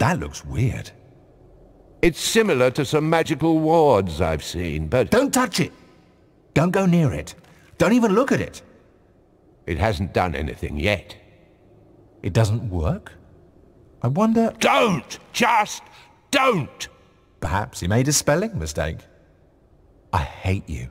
That looks weird. It's similar to some magical wards I've seen, but... Don't touch it! Don't go near it. Don't even look at it. It hasn't done anything yet. It doesn't work? I wonder... Don't! Just don't! Perhaps he made a spelling mistake. I hate you.